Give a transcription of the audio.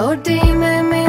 Lord, dime mi